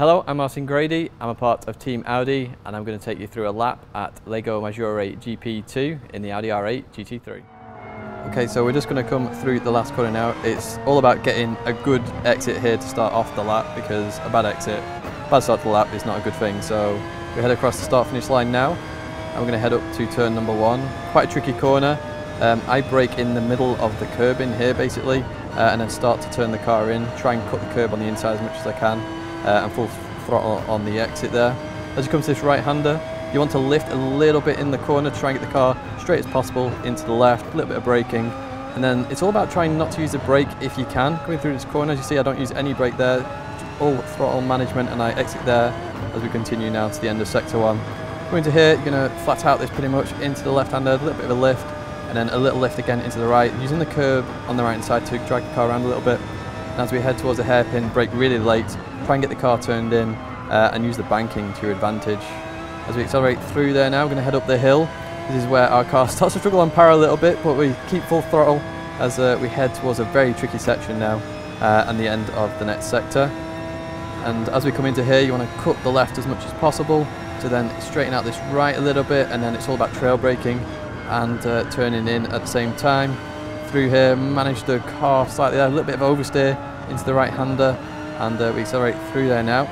Hello, I'm Martin Grady. I'm a part of Team Audi and I'm going to take you through a lap at Lago Maggiore GP2 in the Audi R8 GT3. Okay, so we're just going to come through the last corner now. It's all about getting a good exit here to start off the lap because a bad exit, bad start to the lap is not a good thing. So we head across the start finish line now. I'm going to head up to turn number one. Quite a tricky corner. Um, I brake in the middle of the curb in here basically uh, and then start to turn the car in, try and cut the curb on the inside as much as I can uh, and full throttle on the exit there. As you come to this right-hander, you want to lift a little bit in the corner try and get the car straight as possible into the left, a little bit of braking. And then it's all about trying not to use the brake if you can. Coming through this corner, as you see, I don't use any brake there, all throttle management, and I exit there as we continue now to the end of sector one. Going to here, you're going to flat out this pretty much into the left-hander, a little bit of a lift, and then a little lift again into the right, using the curb on the right hand side to drag the car around a little bit. And as we head towards the hairpin, brake really late, try and get the car turned in, uh, and use the banking to your advantage. As we accelerate through there now, we're going to head up the hill. This is where our car starts to struggle on power a little bit, but we keep full throttle as uh, we head towards a very tricky section now uh, and the end of the next sector. And as we come into here, you want to cut the left as much as possible to then straighten out this right a little bit, and then it's all about trail braking and uh, turning in at the same time. Through here, manage the car slightly there, a little bit of oversteer into the right hander, and uh, we accelerate through there now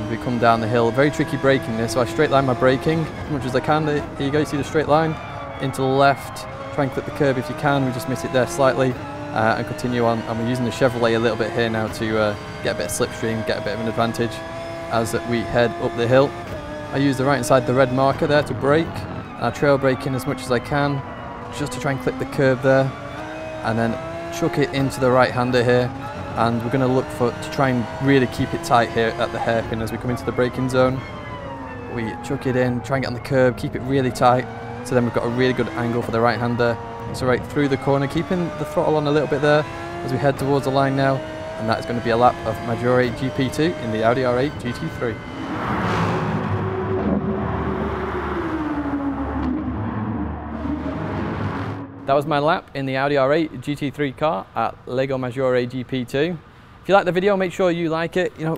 and we come down the hill. Very tricky braking this, so I straight line my braking as much as I can. Here you go, you see the straight line into the left. Try and clip the curb if you can. We just miss it there slightly uh, and continue on. And we're using the Chevrolet a little bit here now to uh, get a bit of slipstream, get a bit of an advantage as we head up the hill. I use the right hand side, the red marker there to brake. I trail brake in as much as I can just to try and clip the curb there and then chuck it into the right hander here and we're going to look for to try and really keep it tight here at the hairpin as we come into the braking zone. We chuck it in, try and get on the curb, keep it really tight, so then we've got a really good angle for the right hander. So right through the corner, keeping the throttle on a little bit there as we head towards the line now, and that is going to be a lap of Maggiore GP2 in the Audi R8 GT3. That was my lap in the Audi R8 GT3 car at Lago Maggiore GP2. If you like the video, make sure you like it. You know,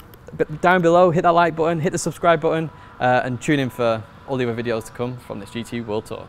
down below, hit that like button, hit the subscribe button, uh, and tune in for all the other videos to come from this GT World Tour.